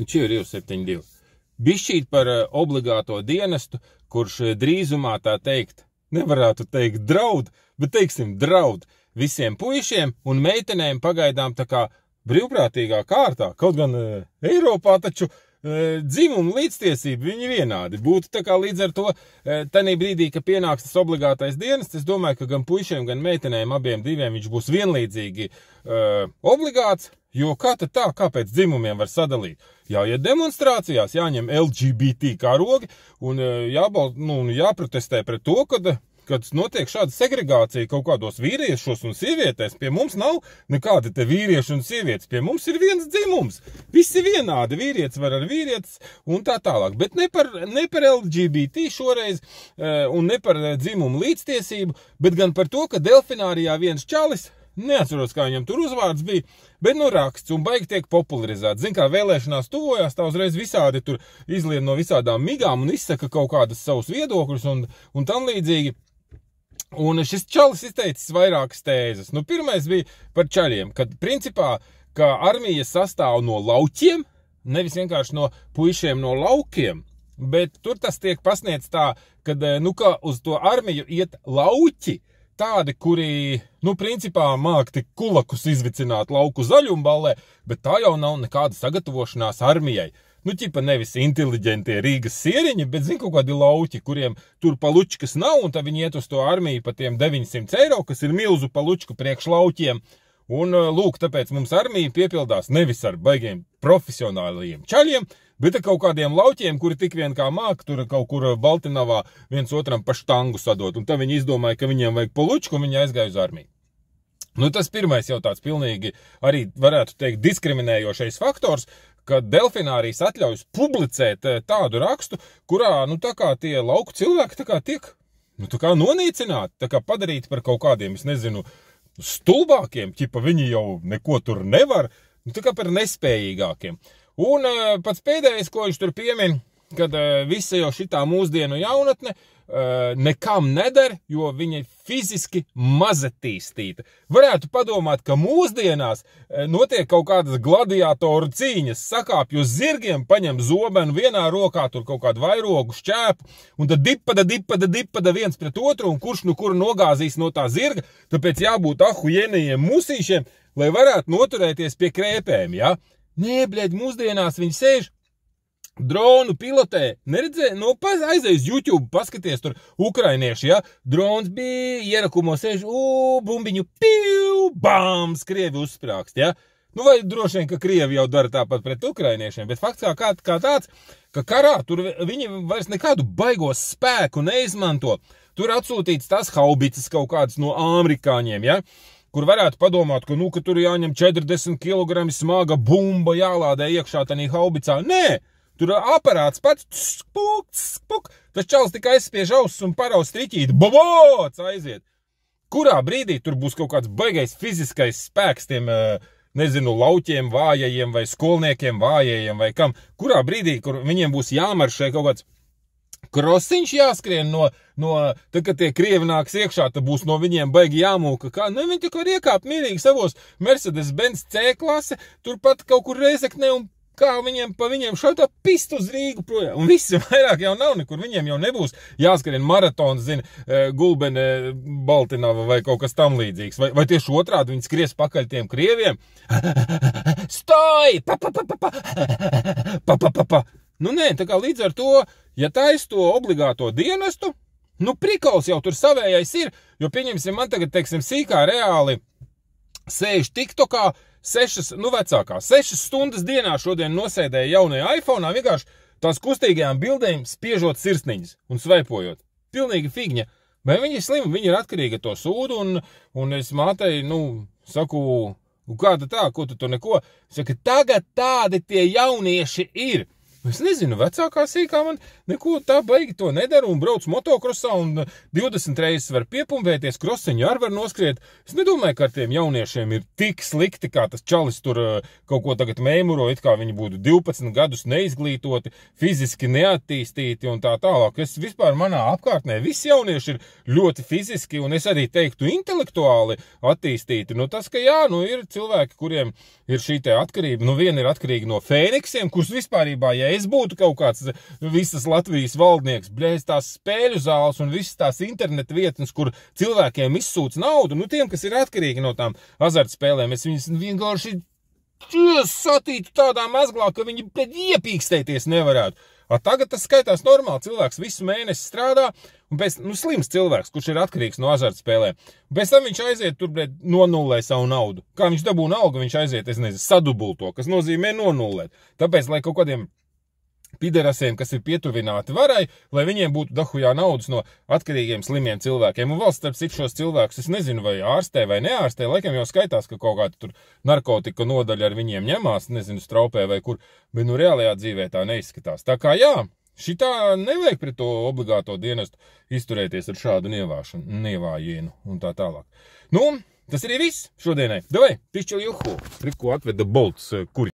Nu, šī ir 272. Bišķīt par uh, obligāto dienestu, kurš uh, drīzumā tā teikt, nevarētu teikt draud, bet teiksim draud visiem puišiem un meitenēm pagaidām tā kā brīvprātīgā kārtā. Kaut gan uh, Eiropā taču dzimumu līdztiesība, viņi vienādi. Būtu tā kā līdz ar to, tanī brīdī, ka pienāks tas obligātais dienas, es domāju, ka gan puišiem, gan meitenēm abiem diviem viņš būs vienlīdzīgi uh, obligāts, jo kā tad tā, kāpēc dzimumiem var sadalīt? Jāiet demonstrācijās, jāņem LGBT karogi un uh, jābal, nu, jāprotestē pret to, ka kad notiek šāda segregācija kaut kādos vīriešos un sievietēs, pie mums nav nekādi te vīrieši un sievietes. Pie mums ir viens dzimums. Visi vienādi. Vīrietis var ar vīrietis un tā tālāk. Bet ne par, ne par LGBT šoreiz eh, un ne par dzimumu līdztiesību, bet gan par to, ka Delfinārijā viens čalis Neatceros, kā viņam tur uzvārds bija, bet nu raksts un baigi tiek popularizēts. Zin, kā vēlēšanās tuvojās, tā uzreiz visādi tur izlien no visādām migām un izsaka kaut kādas savus viedokļus un, un tam līdzīgi. Un šis čalis izteicis vairākas tēzes. Nu, pirmais bija par čaļiem, kad principā, ka armija sastāv no lauķiem, nevis vienkārši no puišiem no laukiem, bet tur tas tiek pasniegts tā, ka, nu, ka uz to armiju iet lauķi, tādi, kuri, nu, principā māk tik kulakus izvicināt lauku zaļumballē, bet tā jau nav nekāda sagatavošanās armijai nu, ķipa nevis inteliģentie Rīgas sieriņi, bet, zin, kaut kādi lauķi, kuriem tur palučkas nav, un tad viņi iet uz to armiju pa tiem 900 eiro, kas ir milzu palučku priekš lauķiem. Un, lūk, tāpēc mums armija piepildās nevis ar baigiem profesionāliem čaļiem, bet ar kaut kādiem lauķiem, kuri tik vien kā māk, tur kaut kur Baltinavā viens otram pa štangu sadot. Un tad viņi izdomāja, ka viņiem vajag palučku, un viņi aizgāja uz armiju. Nu, tas pirmais jau tāds pilnīgi arī varētu teikt diskriminējošais faktors, ka delfinārijas atļaujas publicēt eh, tādu rakstu, kurā, nu, tā kā tie lauku cilvēki, tā kā tiek, nu, tā kā nonīcināti, tā kā padarīti par kaut kādiem, es nezinu, stulbākiem, ķipa viņi jau neko tur nevar, nu, tā kā par nespējīgākiem. Un eh, pats pēdējais, ko viņš tur piemin, kad uh, visa jau šitā mūsdienu jaunatne uh, nekam neder, jo viņa ir fiziski mazatīstīta. Varētu padomāt, ka mūsdienās notiek kaut kādas gladiatoru cīņas, sakāpju zirgiem, paņem zobenu vienā rokā, tur kaut kādu vairogu šķēpu, un tad dipada, dipada, dipada viens pret otru, un kurš nu kuru nogāzīs no tā zirga, tāpēc jābūt ahujenajiem musīšiem, lai varētu noturēties pie krēpēm, ja? Nē, bļaļ, mūsdienās viņi sēž dronu pilotē. Neredzēju, nu, aizēju uz YouTube, paskaties tur ukrainieši, ja, drons bija ierakumos, sēž, ū, bumbiņu, piu, bams, krievi uzsprākst, ja. Nu, vai droši vien, ka krievi jau dara tāpat pret ukrainiešiem, bet fakts kā, kā, tāds, ka karā tur viņi vairs nekādu baigos spēku neizmanto. Tur atsūtīts tas haubicas kaut kāds no amerikāņiem, ja kur varētu padomāt, ka, nu, ka tur jāņem 40 kg smaga bumba, jālādē iekšā tādā haubicā. Nē, Tur aparāts pats, spuk, spuk, tas čels tikai aizspiež ausis un paraus striķīt, bobots aiziet. Kurā brīdī tur būs kaut kāds baigais fiziskais spēks tiem, eh, nezinu, lauķiem vājajiem vai skolniekiem vājajiem vai kam? Kurā brīdī, kur viņiem būs jāmaršē kaut kāds krosiņš jāskrien no, no tad, kad tie krievi nāks iekšā, tad būs no viņiem baigi jāmūka. Kā, nu, viņi tikai iekāp mierīgi savos Mercedes-Benz C klase, turpat kaut kur reizeknē un kā viņiem pa viņiem šauta pist uz Rīgu projām. Un viss vairāk jau nav nekur, viņiem jau nebūs jāskrien maratons, zina, e, Gulbene, Baltinava vai kaut kas tam līdzīgs. Vai, vai tieši otrādi viņi skries pakaļ tiem krieviem. Stoj! Pa, pa, pa, pa, pa. Pa, pa, pa, pa. Nu nē, tā kā līdz ar to ja taisa to obligāto dienestu, nu prikals jau tur savējais ir, jo pieņemsim man tagad, teiksim, sīkā reāli sēž tiktokā, sešas, nu vecākā, sešas stundas dienā šodien nosēdēja jaunajā iPhone, vienkārši tās kustīgajām bildēm spiežot sirsniņas un sveipojot. Pilnīgi figņa. Bet viņi ir slimi, viņi ir atkarīgi no to sūdu, un, un es mātei, nu, saku, kāda tā, ko tu tur neko. Saka, tagad tādi tie jaunieši ir. Es nezinu, vecākā sīkā man neko tā baigi to nedara un brauc motokrosā un 20 reizes var piepumpēties, krosiņu arī var noskriet. Es nedomāju, ka ar tiem jauniešiem ir tik slikti, kā tas čalis tur uh, kaut ko tagad mēmuro, it kā viņi būtu 12 gadus neizglītoti, fiziski neattīstīti un tā tālāk. Es vispār manā apkārtnē visi jaunieši ir ļoti fiziski un es arī teiktu intelektuāli attīstīti. Nu tas, ka jā, nu ir cilvēki, kuriem ir šī te atkarība, nu viena ir atkarīga no fēniksiem, kurus vispārībā, ja es būtu kaut kāds visas Latvijas valdnieks, blēs tās spēļu zāles un visas tās interneta vietnes, kur cilvēkiem izsūc naudu, nu tiem, kas ir atkarīgi no tām azartspēlēm, es viņus vienkārši satītu tādā mezglā, ka viņi pēc iepīkstēties nevarētu. A tagad tas skaitās normāli. Cilvēks visu mēnesi strādā, un pēc nu, slims cilvēks, kurš ir atkarīgs no azartspēlēm. Pēc tam viņš aiziet tur, bet nonulē savu naudu. Kā viņš dabūna algu, viņš aiziet, es nezinu, sadubulto, kas nozīmē nonulēt. Tāpēc, lai kaut kādiem piderasiem, kas ir pietuvināti varai, lai viņiem būtu dahujā naudas no atkarīgiem slimiem cilvēkiem. Un valsts, starp citu, šos cilvēkus, es nezinu, vai ārstē vai neārstē, laikam jau skaitās, ka kaut kāda tur narkotika nodaļa ar viņiem ņemās, nezinu, straupē vai kur, bet nu reālajā dzīvē tā neizskatās. Tā kā jā, šitā nevajag pret to obligāto dienestu izturēties ar šādu nievāšanu, nievājienu un tā tālāk. Nu, tas arī viss šodienai. Davai, pišķili juhu, riku atveda bolts, kuri.